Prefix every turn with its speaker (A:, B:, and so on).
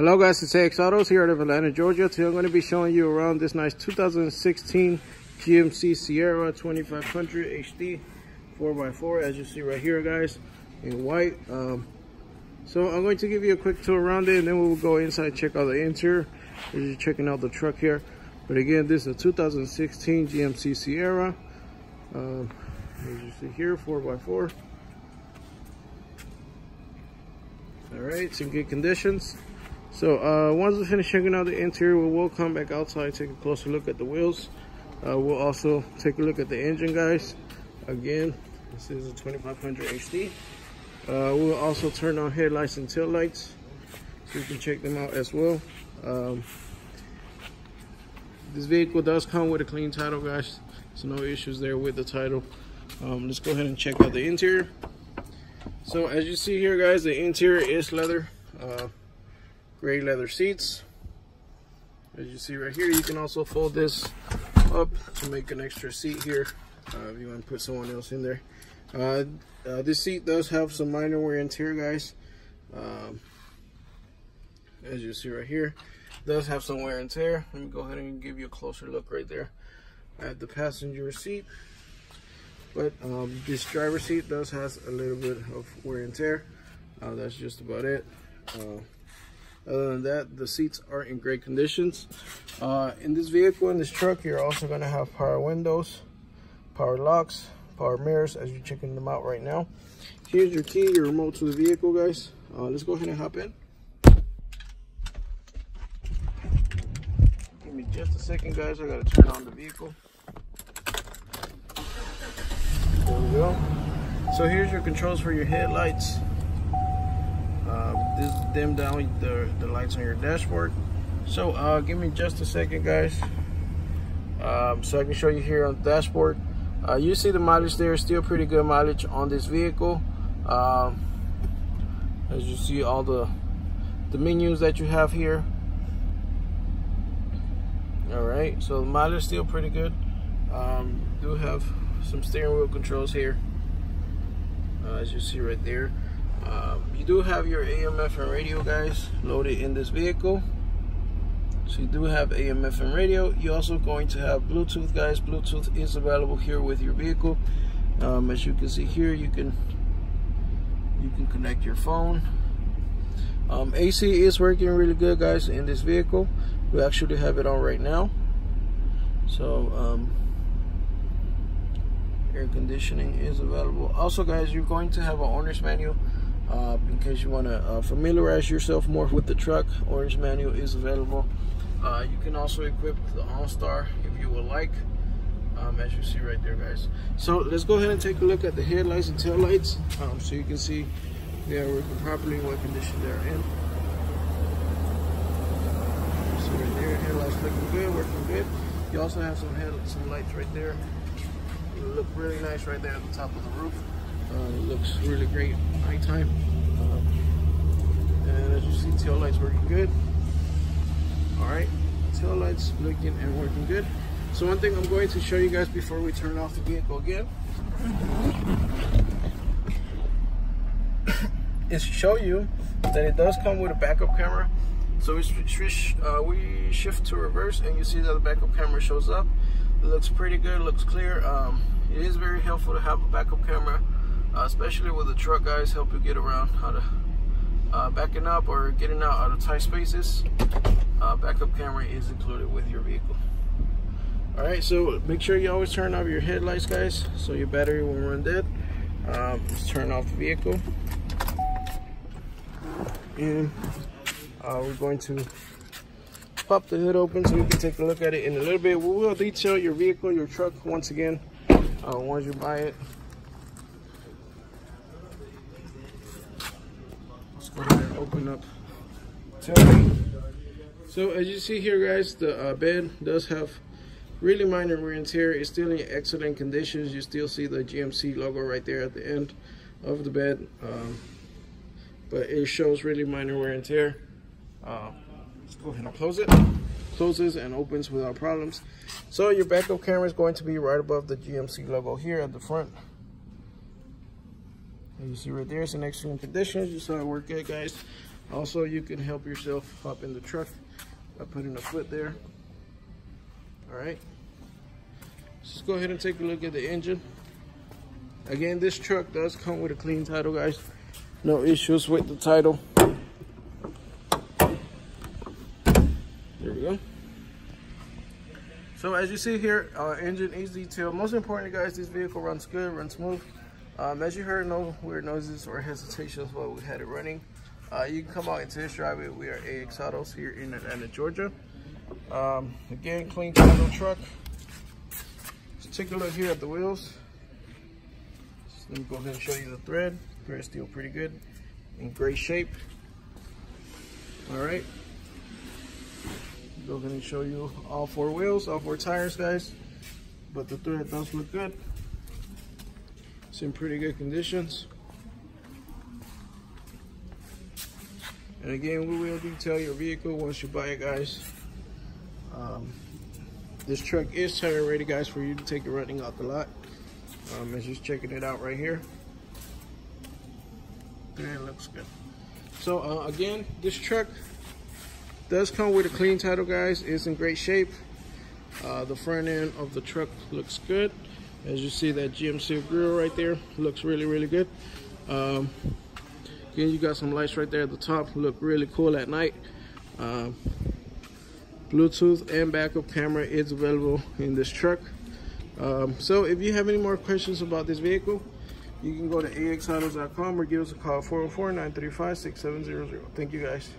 A: Hello guys, it's AX Autos here out of Atlanta, Georgia. Today I'm going to be showing you around this nice 2016 GMC Sierra 2500 HD 4x4 as you see right here guys in white. Um, so I'm going to give you a quick tour around it and then we'll go inside check out the interior as you're checking out the truck here. But again, this is a 2016 GMC Sierra. Um, as you see here, 4x4. All right, it's in good conditions. So uh, once we finish checking out the interior, we will come back outside, take a closer look at the wheels. Uh, we'll also take a look at the engine, guys. Again, this is a 2500 HD. Uh, we'll also turn on headlights and tail lights, so you can check them out as well. Um, this vehicle does come with a clean title, guys, so no issues there with the title. Um, let's go ahead and check out the interior. So as you see here, guys, the interior is leather. Uh, gray leather seats. As you see right here, you can also fold this up to make an extra seat here uh, if you want to put someone else in there. Uh, uh, this seat does have some minor wear and tear, guys. Um, as you see right here, does have some wear and tear. Let me go ahead and give you a closer look right there at the passenger seat. But um, this driver seat does has a little bit of wear and tear. Uh, that's just about it. Other than that, the seats are in great conditions. Uh, in this vehicle, in this truck, you're also gonna have power windows, power locks, power mirrors as you're checking them out right now. Here's your key, your remote to the vehicle, guys. Uh, let's go ahead and hop in. Give me just a second, guys. I gotta turn on the vehicle. There we go. So here's your controls for your headlights. This dim down the, the lights on your dashboard. So uh, give me just a second, guys. Um, so I can show you here on the dashboard. Uh, you see the mileage there, still pretty good mileage on this vehicle. Um, as you see all the the menus that you have here. All right, so the mileage still pretty good. Um, do have some steering wheel controls here, uh, as you see right there. Um, you do have your AM FM radio guys loaded in this vehicle. So you do have AM FM radio. You're also going to have Bluetooth guys. Bluetooth is available here with your vehicle. Um, as you can see here, you can you can connect your phone. Um, AC is working really good guys in this vehicle. We actually have it on right now. So um, air conditioning is available. Also guys, you're going to have an owner's manual uh, in case you want to uh, familiarize yourself more with the truck orange manual is available. Uh, you can also equip the OnStar if you would like um, as you see right there guys. So let's go ahead and take a look at the headlights and tail lights um, so you can see they are working properly what condition they're in. So right there headlights looking good working good. You also have some head some lights right there. Look really nice right there at the top of the roof it looks really great nighttime. Uh, and as you see, tail lights working good. All right, tail lights looking and working good. So one thing I'm going to show you guys before we turn off the vehicle again is show you that it does come with a backup camera. So we uh, we shift to reverse and you see that the backup camera shows up. It looks pretty good, looks clear. Um, it is very helpful to have a backup camera uh, especially with the truck guys help you get around how to uh, backing up or getting out out of tight spaces. Uh, backup camera is included with your vehicle. All right so make sure you always turn off your headlights guys so your battery won't run dead. Um, let's turn off the vehicle. And uh, we're going to pop the hood open so we can take a look at it in a little bit. We will detail your vehicle your truck once again uh, once you buy it go ahead and open up. So as you see here guys the uh, bed does have really minor wear and tear. It's still in excellent conditions. You still see the GMC logo right there at the end of the bed um, but it shows really minor wear and tear. Uh, let's go ahead and close it. Closes and opens without problems. So your backup camera is going to be right above the GMC logo here at the front you see right there, it's in excellent condition. You how it work good, guys. Also, you can help yourself hop in the truck by putting a foot there. All right. Let's go ahead and take a look at the engine. Again, this truck does come with a clean title, guys. No issues with the title. There we go. So as you see here, uh, engine is detailed. Most importantly, guys, this vehicle runs good, runs smooth. Um, as you heard, no weird noises or hesitations while we had it running. Uh, you can come out and test drive it. We are AX Autos here in Atlanta, Georgia. Um, again, clean title truck. Let's take a look here at the wheels. Let me go ahead and show you the thread. Thread's still pretty good, in great shape. All right. Go ahead and show you all four wheels, all four tires, guys. But the thread does look good. It's in pretty good conditions. And again, we will detail your vehicle once you buy it, guys. Um, this truck is tire ready, guys, for you to take it running out the lot. Um, I'm just checking it out right here. And it looks good. So uh, again, this truck does come with a clean title, guys. It's in great shape. Uh, the front end of the truck looks good. As you see, that GMC grill right there looks really, really good. Um, Again, you got some lights right there at the top. Look really cool at night. Um, Bluetooth and backup camera is available in this truck. Um, so if you have any more questions about this vehicle, you can go to axautos.com or give us a call 404-935-6700. Thank you guys.